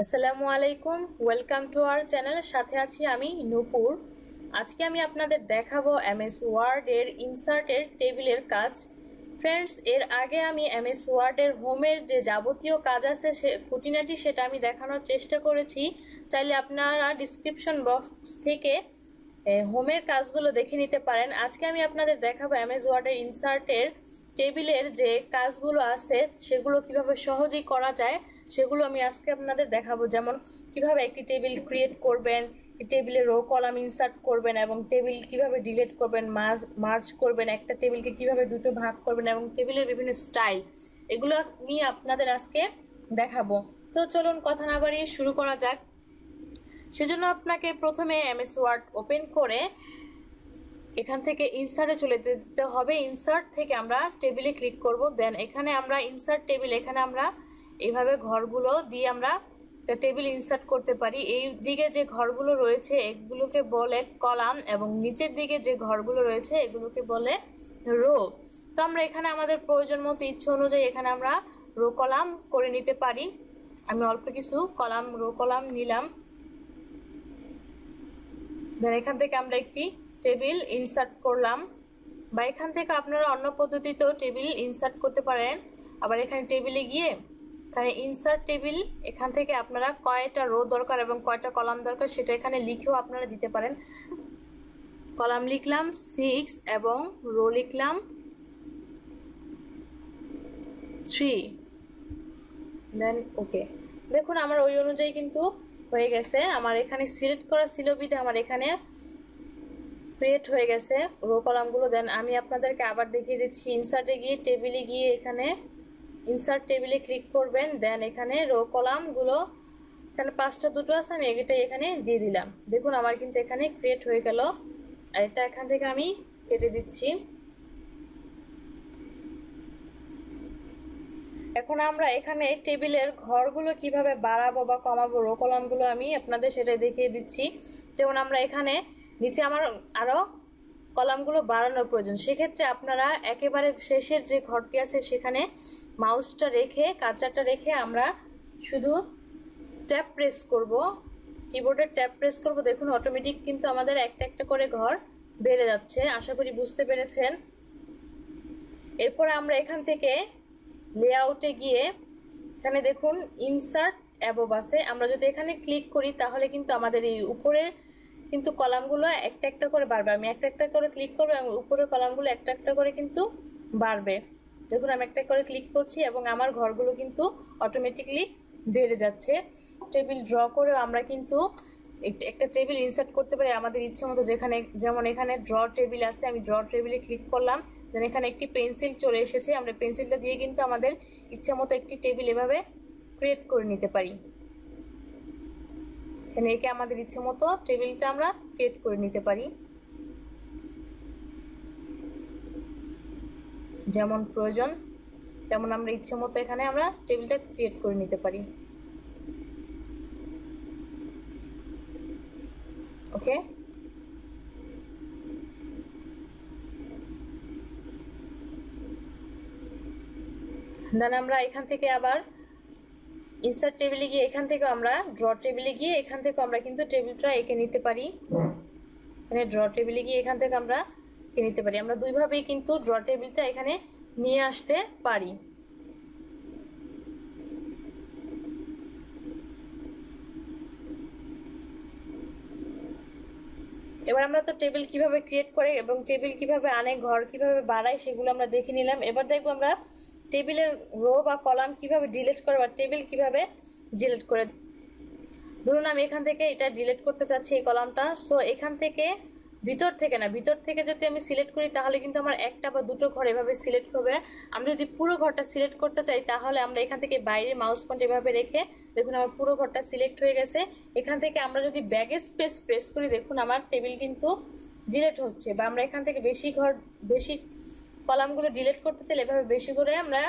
আসসালামু আলাইকুম welcome to our চ্যানেলের সাথে আছি আমি নূপুর। আজকে আমি আপনাদের দেখাবো এমএস ওয়ার্ডের ইনসার্টের টেবিলের কাজ। ফ্রেন্ডস এর আগে আমি এমএস ওয়ার্ডের হোমের যে যাবতীয় কাজ আছে, সে খুঁটিনাটি সেটা আমি দেখানোর চেষ্টা করেছি। চাইলে আপনারা ডিসক্রিপশন বক্স থেকে হোমের কাজগুলো দেখে নিতে পারেন। আজকে আমি আপনাদের দেখাবো এমএস ওয়ার্ডের ইনসার্টের টেবিলের যে কাজগুলো আছে, সেগুলো কীভাবে সহজেই করা যায়, সেগুলো আমি আজকে আপনাদের দেখাবো। যেমন, কীভাবে একটি টেবিল ক্রিয়েট করবেন টেবিলে রো কলাম ইনসার্ট করবেন এবং টেবিল কীভাবে ডিলেট করবেন মার্চ করবেন, একটা টেবিলকে কীভাবে দুটো ভাগ করবেন এবং টেবিলের বিভিন্ন স্টাইল এগুলো নিয়ে আপনাদের আজকে দেখাবো। তো চলুন কথা না বাড়িয়ে শুরু করা যাক। সেজন্য আপনাকে প্রথমে এমএস ওয়ার্ড ওপেন করে এখান থেকে ইনসার্টে চলে দিতে হবে। ইনসার্ট থেকে আমরা টেবিলে ক্লিক করব। দেন এখানে আমরা ইনসার্ট টেবিল এখানে আমরা এইভাবে ঘরগুলো দিয়ে আমরা টেবিল ইনসার্ট করতে পারি। এই দিকে যে ঘরগুলো রয়েছে, এগুলোকে বলে কলাম এবং নিচের দিকে যে ঘরগুলো রয়েছে, এগুলোকে বলে রো তো আমরা এখানে আমাদের প্রয়োজন মতো ইচ্ছে অনুযায়ী এখানে আমরা রো কলাম করে নিতে পারি। আমি অল্প কিছু কলাম রো কলাম নিলাম। দেন এখান থেকে আমরা একটি টেবিল ইনসার্ট করলাম। বা এখান থেকে আপনারা অন্য পদ্ধতিতেও টেবিল ইনসার্ট করতে পারেন। আবার এখানে টেবিলে গিয়ে, এখানে ইনসার্ট টেবিল, এখান থেকে আপনারা কয়টা রো দরকার এবং কয়টা কলাম দরকার সেটা এখানে লিখেও আপনারা দিতে পারেন। কলাম লিখলাম সিক্স এবং রো লিখলাম থ্রি দেন ওকে দেখুন, আমার ওই অনুযায়ী কিন্তু হয়ে গেছে। আমার এখানে সিলেক্ট করা ছিল আমার এখানে ক্রিয়েট হয়ে গেছে রো কলামগুলো। দেন আমি আপনাদেরকে আবার দেখিয়ে দিচ্ছি ইনসার্টে গিয়ে টেবিলে গিয়ে এখানে ইনসার্ট টেবিলে ক্লিক করবেন দেন এখানে রো কলামগুলো, এখানে পাঁচটা, দুটো আছে, আমি এটাই এখানে দিয়ে দিলাম। দেখুন আমার কিন্তু এখানে ক্রিয়েট হয়ে গেল। আর এটা এখান থেকে আমি কেটে দিচ্ছি। এখন আমরা এখানে টেবিলের ঘরগুলো কীভাবে বাড়াবো বা কমাবো রো কলামগুলো আমি আপনাদের সেটাই দেখিয়ে দিচ্ছি। যেমন আমরা এখানে নিচে আমার আরও কলামগুলো বাড়ানোর প্রয়োজন। সেক্ষেত্রে আপনারা একেবারে শেষের যে ঘরটি আছে সেখানে মাউসটা রেখে কার্চারটা রেখে আমরা শুধু ট্যাপ প্রেস করব। কিবোর্ডের ট্যাপ প্রেস করব। দেখুন অটোমেটিক কিন্তু আমাদের একটা একটা করে ঘর বেড়ে যাচ্ছে। আশা করি বুঝতে পেরেছেন। এরপর আমরা এখান থেকে লেআউটে গিয়ে, এখানে দেখুন ইনসার্ট অ্যাবভ আছে। আমরা যদি এখানে ক্লিক করি, তাহলে কিন্তু আমাদের এই উপরের কিন্তু কলামগুলো একটা একটা করে বাড়বে। আমি একটা একটা করে ক্লিক করব এবং উপরের কলামগুলো একটা একটা করে কিন্তু বাড়বে। দেখুন, আমি একটা করে ক্লিক করছি এবং আমার ঘরগুলো কিন্তু অটোমেটিকলি বেড়ে যাচ্ছে। টেবিল ড্র করেও আমরা কিন্তু একটা টেবিল ইনসার্ট করতে পারি আমাদের ইচ্ছে মতো। যেখানে, যেমন এখানে ড্র টেবিল আছে, আমি ড্র টেবিলে ক্লিক করলাম। দেন এখানে একটি পেন্সিল চলে এসেছে। আমরা পেন্সিলটা দিয়ে কিন্তু আমাদের ইচ্ছে মতো একটি টেবিল এভাবে ক্রিয়েট করে নিতে পারি। এখানে একে আমাদের ইচ্ছে মতো টেবিলটা আমরা ক্রিয়েট করে নিতে পারি। যেমন প্রয়োজন, তেমন আমরা ইচ্ছে মতো এখানে আমরা টেবিলটা ক্রিয়েট করে নিতে পারি। ওকে? দেন আমরা এখান থেকে আবার ইনসার্ট টেবিলে গিয়ে এখান থেকে আমরা ড্র টেবিলে গিয়ে এখান থেকে আমরা কিন্তু টেবিলটা এঁকে নিতে পারি। এখানে ড্র টেবিলে গিয়ে এখান থেকে আমরা এঁকে নিতে পারি। আমরা দুইভাবেই কিন্তু ড্র টেবিলটা এখানে নিয়ে আসতে পারি। এবার আমরা তো টেবিল কীভাবে ক্রিয়েট করে এবং টেবিল কীভাবে আনে, ঘর কীভাবে বাড়ায় সেগুলো আমরা দেখে নিলাম। এবার দেখব আমরা টেবিলের রো বা কলাম কীভাবে ডিলিট করে বা টেবিল কীভাবে ডিলিট করে? ধরুন আমি এখান থেকে এটা ডিলিট করতে চাচ্ছি এই কলামটা সো এখান থেকে ভিতর থেকে না, ভিতর থেকে যদি আমি সিলেক্ট করি তাহলে কিন্তু আমার একটা বা দুটো ঘর এভাবে সিলেক্ট হবে। আমরা যদি পুরো ঘরটা সিলেক্ট করতে চাই তাহলে আমরা এখান থেকে বাইরে মাউস পয়েন্ট এভাবে রেখে দেখুন আমার পুরো ঘরটা সিলেক্ট হয়ে গেছে। এখান থেকে আমরা যদি ব্যাগে স্পেস প্রেস করি দেখুন আমার টেবিল কিন্তু ডিলেট হচ্ছে বা আমরা এখান থেকে বেশি ঘর, বেশি কলামগুলো ডিলিট করতে চাইলে এভাবে বেশি করে আমরা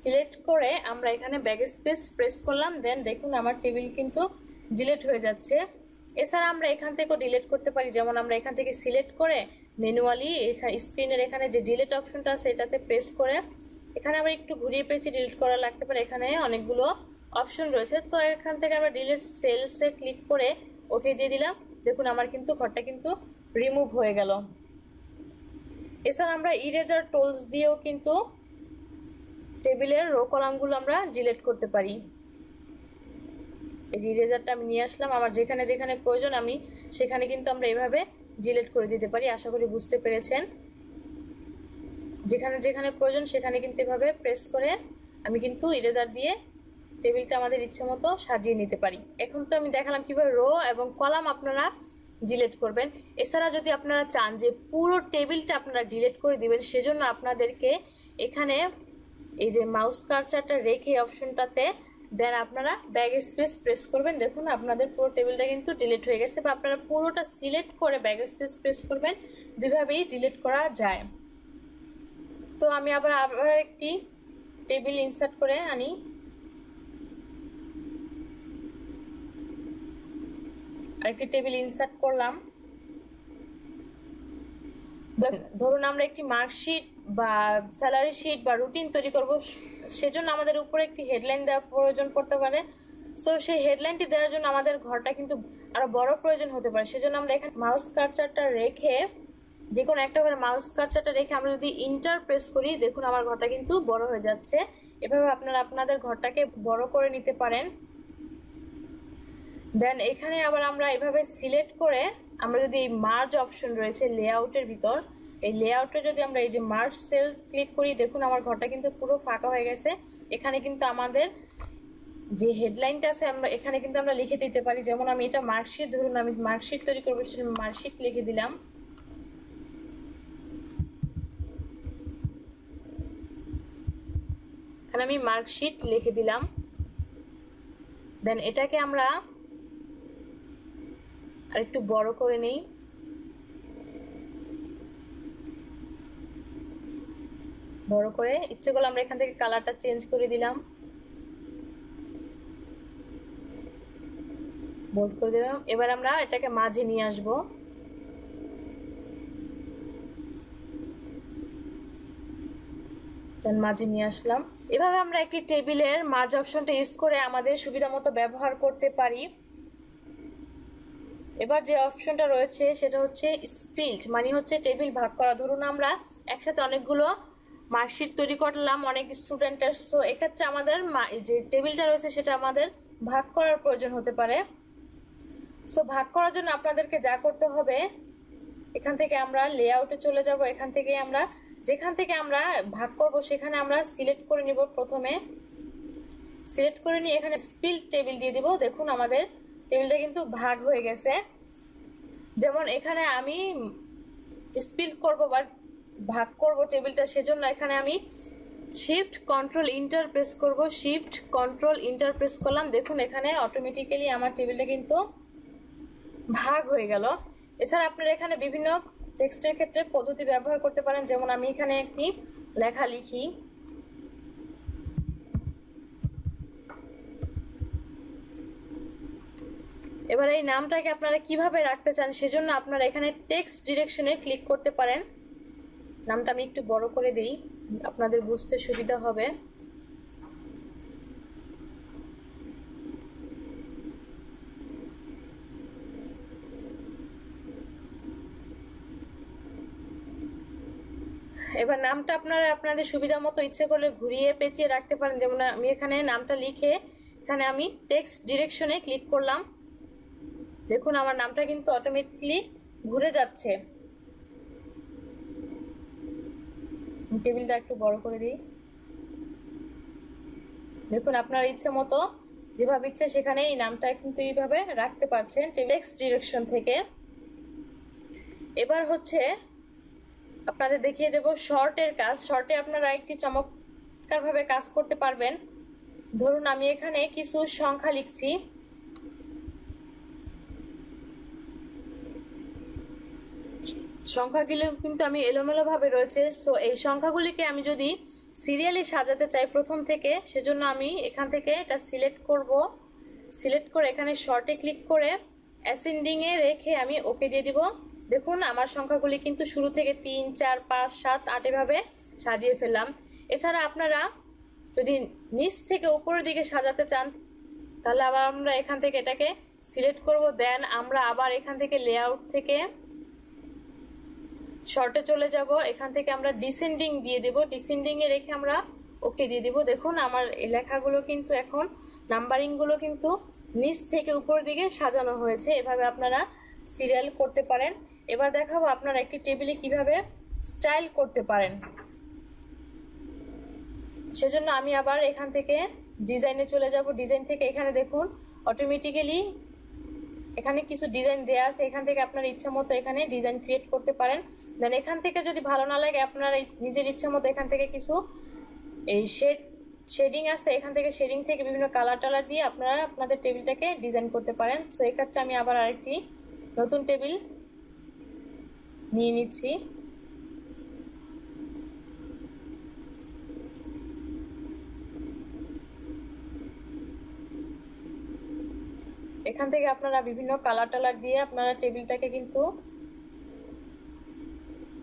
সিলেক্ট করে আমরা এখানে ব্যাগ স্পেস প্রেস করলাম দেন দেখুন আমার টেবিল কিন্তু ডিলিট হয়ে যাচ্ছে। এছাড়া আমরা এখান থেকেও ডিলিট করতে পারি, যেমন আমরা এখান থেকে সিলেক্ট করে ম্যানুয়ালি এখানে স্ক্রিনের এখানে যে ডিলিট অপশনটা আছে এটাতে প্রেস করে এখানে আবার একটু ঘুরিয়ে পেয়েছি ডিলিট করা লাগতে পারে, এখানে অনেকগুলো অপশন রয়েছে। তো এখান থেকে আমরা ডিলিট সেলসে ক্লিক করে ওকে দিয়ে দিলাম। দেখুন আমার কিন্তু ঘরটা কিন্তু রিমুভ হয়ে গেল। এছাড়া আমরা ইরেজার টোলস দিয়েও কিন্তু টেবিলের রো কলামগুলো আমরা ডিলেট করতে পারি। এই যে ইরেজারটা আমি নিয়ে আসলাম, আমার যেখানে যেখানে প্রয়োজন আমি সেখানে কিন্তু আমরা এভাবে ডিলেট করে দিতে পারি। আশা করি বুঝতে পেরেছেন। যেখানে যেখানে প্রয়োজন সেখানে কিন্তু এভাবে প্রেস করে আমি কিন্তু ইরেজার দিয়ে টেবিলটা আমাদের ইচ্ছে মতো সাজিয়ে নিতে পারি। এখন তো আমি দেখালাম কীভাবে রো এবং কলাম আপনারা ডিলিট করবেন। এছাড়া যদি আপনারা চান যে পুরো টেবিলটা আপনারা ডিলেট করে দিবেন, সেজন্য আপনাদেরকে এখানে এই যে মাউস কার্চারটা রেখে অপশনটাতে দেন আপনারা ব্যাগ স্পেস প্রেস করবেন। দেখুন, আপনাদের পুরো টেবিলটা কিন্তু ডিলিট হয়ে গেছে বা আপনারা পুরোটা সিলেক্ট করে ব্যাগ স্পেস প্রেস করবেন, দুইভাবেই ডিলিট করা যায়। তো আমি আবার আবার একটি টেবিল ইনসার্ট করে আনি। আরেকটি টেবিল ইনসার্ট করলাম। ধরুন আমরা একটি মার্কশিট বা স্যালারি শিট বা রুটিন তৈরি করব, সেজন্য আমাদের উপরে একটি হেডলাইন দেওয়া প্রয়োজন পড়তে পারে। সো সেই হেডলাইনটি দেওয়ার জন্য আমাদের ঘরটা কিন্তু আরও বড় প্রয়োজন হতে পারে। সেজন্য আমরা এখানে মাউস কার্চারটা রেখে যে কোনো একটা করে মাউস কার্চারটা রেখে আমরা যদি ইন্টার প্রেস করি, দেখুন আমার ঘরটা কিন্তু বড় হয়ে যাচ্ছে। এভাবে আপনারা আপনাদের ঘরটাকে বড় করে নিতে পারেন। দেন এখানে আবার আমরা এভাবে সিলেক্ট করে আমরা যদি এই মার্জ অপশন রয়েছে লেআউটের ভিতর, এই লেআউটে যদি আমরা এই যে মার্জ সেল ক্লিক করি, দেখুন আমার ঘরটা কিন্তু পুরো ফাঁকা হয়ে গেছে। এখানে কিন্তু আমাদের যে হেডলাইনটা আছে, আমরা এখানে কিন্তু আমরা লিখে দিতে পারি। যেমন আমি এটা মার্কশিট ধরুন আমি মার্কশিট তৈরি করব সেটা মার্কশিট লিখে দিলাম। এখানে আমি মার্কশিট লিখে দিলাম। দেন এটাকে আমরা আর একটু বড় করে নেই। বড় করে। ইচ্ছে করলে আমরা এখান থেকে কালারটা চেঞ্জ করে দিলাম। বোল্ড করে দিলাম। এবার আমরা এটাকে মাঝে নিয়ে আসব। মাঝে নিয়ে আসলাম। এভাবে আমরা একটি টেবিলের মার্জ অপশনটা ইউজ করে আমাদের সুবিধা মতো ব্যবহার করতে পারি। এবার যে অপশনটা রয়েছে, সেটা হচ্ছে স্প্লিট মানে হচ্ছে টেবিল ভাগ করা। ধরুন আমরা একসাথে অনেকগুলো মার্কশিট তৈরি করলাম, অনেক স্টুডেন্টের সো এক্ষেত্রে আমাদের যে টেবিলটা রয়েছে, সেটা আমাদের ভাগ করার প্রয়োজন হতে পারে। সো ভাগ করার জন্য আপনাদেরকে যা করতে হবে, এখান থেকে আমরা লেআউটে চলে যাব। এখান থেকে আমরা, যেখান থেকে আমরা ভাগ করব, সেখানে আমরা সিলেক্ট করে নিব প্রথমে। সিলেক্ট করে নিয়ে এখানে স্পিল টেবিল দিয়ে দিব। দেখুন আমাদের টেবিলটা কিন্তু ভাগ হয়ে গেছে। যেমন এখানে আমি স্পিল করব বা ভাগ করব টেবিলটা, সেজন্য এখানে আমি শিফট কন্ট্রোল ইন্টার প্রেস করব। শিফট কন্ট্রোল ইন্টার প্রেস করলাম। দেখুন, এখানে অটোমেটিক্যালি আমার টেবিলটা কিন্তু ভাগ হয়ে গেল। এছাড়া আপনারা এখানে বিভিন্ন টেক্সটের ক্ষেত্রে পদ্ধতি ব্যবহার করতে পারেন। যেমন আমি এখানে একটি লেখা লিখি। এবার এই নামটাকে আপনারা কীভাবে রাখতে চান সেজন্য আপনারা এখানে টেক্সট ডিরেকশনে ক্লিক করতে পারেন। নামটা আমি একটু বড় করে দিই, আপনাদের বুঝতে সুবিধা হবে। এবার নামটা আপনারা আপনাদের সুবিধা মতো ইচ্ছে করলে ঘুরিয়ে পেঁচিয়ে রাখতে পারেন। যেমন আমি এখানে নামটা লিখে এখানে আমি টেক্সট ডিরেকশনে ক্লিক করলাম। দেখুন, আমার নামটা কিন্তু অটোমেটিকলি ঘুরে যাচ্ছে। টেবিলটা একটু বড় করে দিই। দেখুন, আপনার ইচ্ছে মতো যেভাবে ইচ্ছে সেখানে এই নামটা কিন্তু এইভাবে রাখতে পারছেন টেক্সট ডিরেকশন থেকে। এবার হচ্ছে আপনাদের দেখিয়ে দেব শর্টের কাজ। শর্টে আপনারা একটি চমৎকারভাবে কাজ করতে পারবেন। ধরুন, আমি এখানে কিছু সংখ্যা লিখছি। সংখ্যাগুলো কিন্তু আমি এলোমেলোভাবে রয়েছে। সো এই সংখ্যাগুলিকে আমি যদি সিরিয়ালি সাজাতে চাই প্রথম থেকে, সেজন্য আমি এখান থেকে এটা সিলেক্ট করব। সিলেক্ট করে এখানে শর্টে ক্লিক করে অ্যাসেন্ডিংয়ে রেখে আমি ওকে দিয়ে দিব। দেখুন, আমার সংখ্যাগুলি কিন্তু শুরু থেকে তিন, চার, পাঁচ, সাত, আট এভাবে সাজিয়ে ফেললাম। এছাড়া আপনারা যদি নিচ থেকে উপরের দিকে সাজাতে চান, তাহলে আবার আমরা এখান থেকে এটাকে সিলেক্ট করব। দেন আমরা আবার এখান থেকে লেআউট থেকে শর্টে চলে যাব, এখান থেকে আমরা ডিসেন্ডিং দিয়ে দেব। ডিসেন্ডিং এ রেখে আমরা ওকে দিয়ে দিব। দেখুন, আমার এই লেখাগুলো কিন্তু এখন নাম্বারিংগুলো কিন্তু নিচ থেকে উপর দিকে সাজানো হয়েছে। এভাবে আপনারা সিরিয়াল করতে পারেন। এবার দেখাবো আপনারা একটি টেবিলে কীভাবে স্টাইল করতে পারেন। সেজন্য আমি আবার এখান থেকে ডিজাইনে চলে যাব। ডিজাইন থেকে এখানে দেখুন অটোমেটিক্যালি এখানে কিছু ডিজাইন দেওয়া আছে, এখান থেকে আপনার ইচ্ছা মতো এখানে ডিজাইন ক্রিয়েট করতে পারেন। দেন এখান থেকে যদি ভালো না লাগে, আপনার নিজের ইচ্ছা মতো এখান থেকে কিছু এই শেড শেডিং আছে, এখান থেকে শেডিং থেকে বিভিন্ন কালার টালার দিয়ে আপনারা আপনাদের টেবিলটাকে ডিজাইন করতে পারেন। সো এক্ষেত্রে আমি আবার আরেকটি নতুন টেবিল নিয়ে নিচ্ছি। এখান থেকে আপনারা বিভিন্ন কালার টালার দিয়ে আপনারা টেবিলটাকে কিন্তু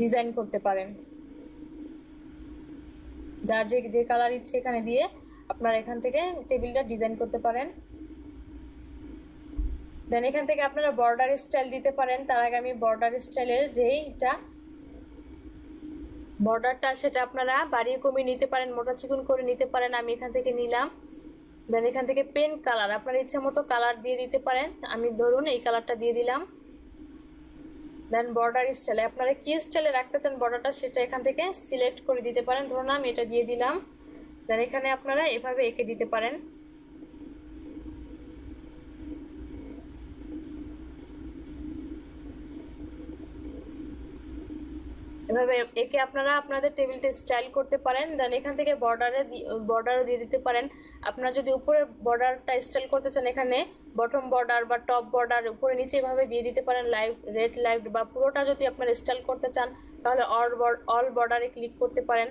ডিজাইন করতে পারেন। যার যে যে কালার ইচ্ছে এখানে দিয়ে আপনারা এখান থেকে টেবিলটা ডিজাইন করতে পারেন। দেন এখান থেকে আপনারা বর্ডার স্টাইল দিতে পারেন। তার আগে আমি বর্ডার স্টাইলের যেইটা বর্ডারটা সেটা আপনারা বাড়িয়ে কমিয়ে নিতে পারেন, মোটা চিকুন করে নিতে পারেন। আমি এখান থেকে নিলাম। দেন এখান থেকে পেন কালার আপনার ইচ্ছা মতো কালার দিয়ে দিতে পারেন। আমি ধরুন এই কালারটা দিয়ে দিলাম। দেন বর্ডার স্টাইলে আপনারা কি স্টাইলে রাখতে চান বর্ডারটা সেটা এখান থেকে সিলেক্ট করে দিতে পারেন। ধরুন আমি এটা দিয়ে দিলাম। দেন এখানে আপনারা এভাবে এঁকে দিতে পারেন। এভাবে একে আপনারা আপনাদের টেবিলটা স্টাইল করতে পারেন দেন এখান থেকে বর্ডারে বর্ডারও দিয়ে দিতে পারেন। আপনারা যদি উপরে বর্ডারটা স্টাইল করতে চান, এখানে বটম বর্ডার বা টপ বর্ডার উপরে নিচে এভাবে দিয়ে দিতে পারেন লাইভ রেড লাইভ বা পুরোটা যদি আপনারা স্টাইল করতে চান, তাহলে অল অল বর্ডারে ক্লিক করতে পারেন।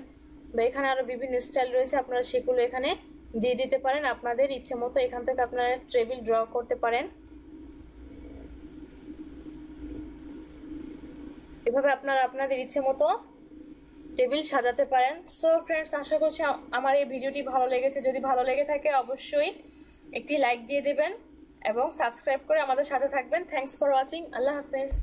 বা এখানে আরও বিভিন্ন স্টাইল রয়েছে, আপনারা সেগুলো এখানে দিয়ে দিতে পারেন। আপনাদের ইচ্ছে মতো এখান থেকে আপনারা টেবিল ড্র করতে পারেন। এভাবে আপনারা আপনাদের ইচ্ছে মতো টেবিল সাজাতে পারেন। সো ফ্রেন্ডস আশা করছি আমার এই ভিডিওটি ভালো লেগেছে। যদি ভালো লেগে থাকে, অবশ্যই একটি লাইক দিয়ে দেবেন এবং সাবস্ক্রাইব করে আমাদের সাথে থাকবেন। থ্যাংকস ফর ওয়াচিং আল্লাহ হাফেজ।